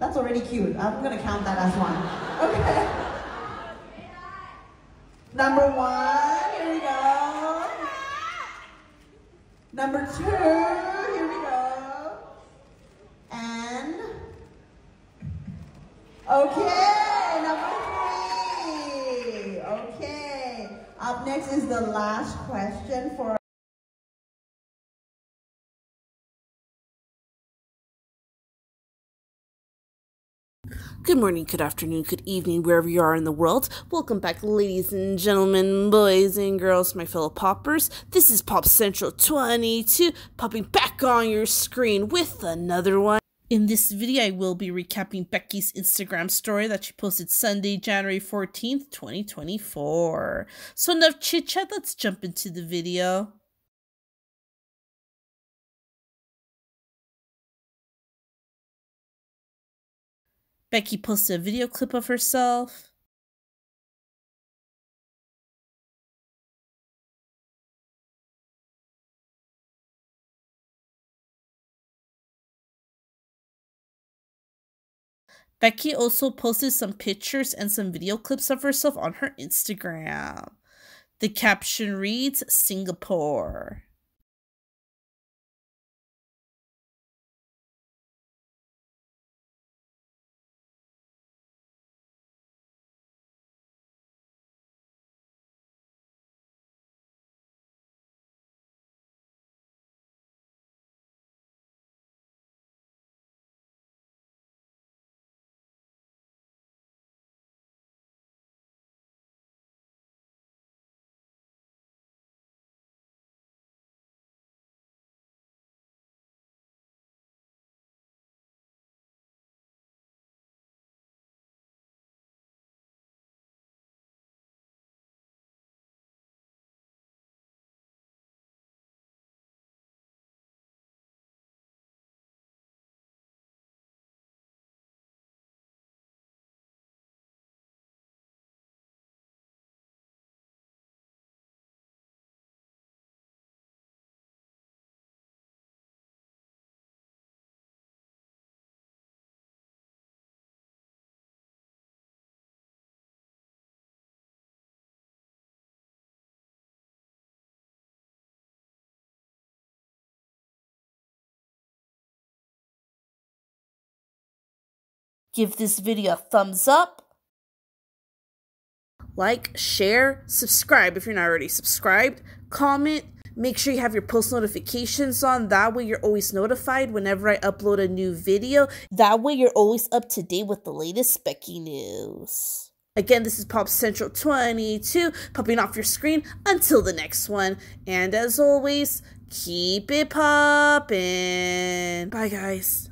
That's already cute. I'm gonna count that as one. Okay. Number one, here we go. Number two, here we go. And, okay, number three. Okay. Up next is the last question for Good morning, good afternoon, good evening, wherever you are in the world. Welcome back, ladies and gentlemen, boys and girls, my fellow poppers. This is Pop Central 22, popping back on your screen with another one. In this video, I will be recapping Becky's Instagram story that she posted Sunday, January 14th, 2024. So enough chit chat, let's jump into the video. Becky posted a video clip of herself. Becky also posted some pictures and some video clips of herself on her Instagram. The caption reads Singapore. Give this video a thumbs up. Like, share, subscribe if you're not already subscribed. Comment. Make sure you have your post notifications on. That way, you're always notified whenever I upload a new video. That way, you're always up to date with the latest Becky news. Again, this is Pop Central 22, popping off your screen until the next one. And as always, keep it poppin'. Bye, guys.